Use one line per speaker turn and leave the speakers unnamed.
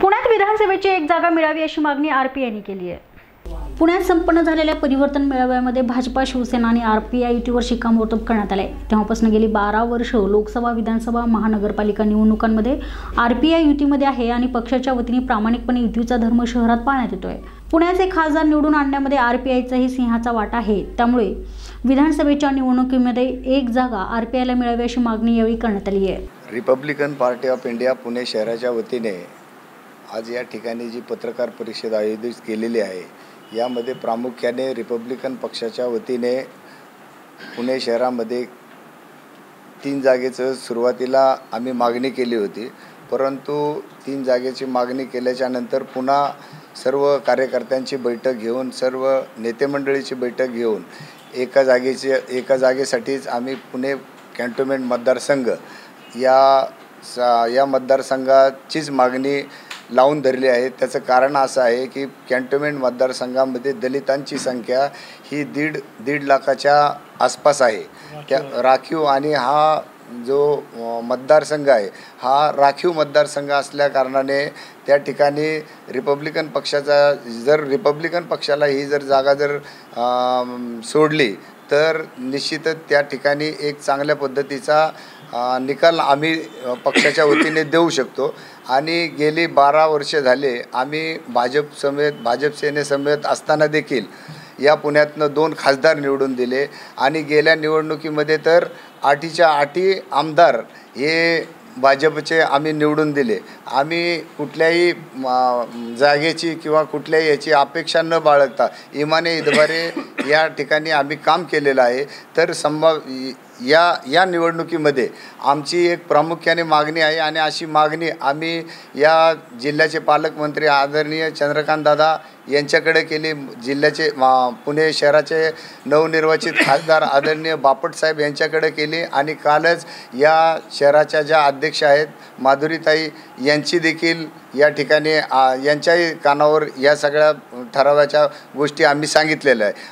पुण्यात विधानसभेची एक जागा मिळावी अशी मागणी आर पी आयने केली आहे. पुण्यात संपन्न झालेल्या परिवर्तन मेळाव्यामध्ये भाजपा शिवसेना आणि आर पी आय युतीवर शिक्कामोर्तब करण्यात आले तेव्हापासून गेली बारा वर्ष लोकसभा विधानसभा महानगरपालिका निवडणुकांमध्ये आर पी आय युतीमध्ये आहे आणि पक्षाच्या वतीने प्रामाणिकपणे युतीचा धर्म शहरात पाळण्यात येतोय. पुण्याचे खासदार निवडून आणण्यामध्ये आर पी आयचाही सिंहाचा वाटा आहे. त्यामुळे विधानसभेच्या निवडणुकीमध्ये एक जागा आर पी आयला मिळावी अशी मागणी यावेळी करण्यात आली आहे.
Republican Party of India Pune शहराच्या वतीने आज या ठिकाणी जी पत्रकार परिषद आयोजित केलेली आहे यामध्ये प्रामुख्याने रिपब्लिकन पक्षाच्या वतीने पुणे शहरामध्ये तीन जागेचं सुरुवातीला आम्ही मागणी केली होती. परंतु तीन जागेची मागणी केल्याच्यानंतर पुन्हा सर्व कार्यकर्त्यांची बैठक घेऊन सर्व नेतेमंडळीची बैठक घेऊन एका जागेची एका जागेसाठीच आम्ही पुणे कॅन्टोन्मेंट मतदारसंघ या सा या मतदारसंघाचीच मागणी लावून धरली आहे. त्याचं कारण असं आहे की कॅन्टोन्मेंट मतदारसंघामध्ये दलितांची संख्या ही दीड दीड लाखाच्या आसपास आहे. त्या राखीव आणि हा जो मतदारसंघ आहे हा राखीव मतदारसंघ असल्या कारणाने त्या ठिकाणी रिपब्लिकन पक्षाचा जर रिपब्लिकन पक्षाला ही जर जागा जर सोडली तर निश्चितच त्या ठिकाणी एक चांगल्या पद्धतीचा निकाल आम्ही पक्षाच्या वतीने देऊ शकतो. आणि गेली बारा वर्षे झाले आम्ही भाजप समेत भाजप सेनेसमेत असताना देखील या पुण्यातनं दोन खासदार निवडून दिले. आणि गेल्या निवडणुकीमध्ये तर आठीच्या आठी आमदार हे भाजपचे आम्ही निवडून दिले. आम्ही कुठल्याही जागेची किंवा कुठल्याही याची अपेक्षा न बाळगता इमाने इदबारे या ठिकाणी आम्ही काम केलेलं आहे. तर संभाव या या निवडणुकीमध्ये आमची एक प्रामुख्याने मागणी आहे आणि अशी मागणी आम्ही या जिल्ह्याचे पालकमंत्री आदरणीय चंद्रकांत दादा यांच्याकडे केली. जिल्ह्याचे पुणे शहराचे नवनिर्वाचित खासदार आदरणीय बापटसाहेब यांच्याकडे केली आणि कालच या शहराच्या ज्या अध्यक्ष आहेत माधुरीताई यांची देखील या ठिकाणी यांच्याही कानावर या सगळ्या ठरावाच्या गोष्टी आम्ही सांगितलेल्या आहे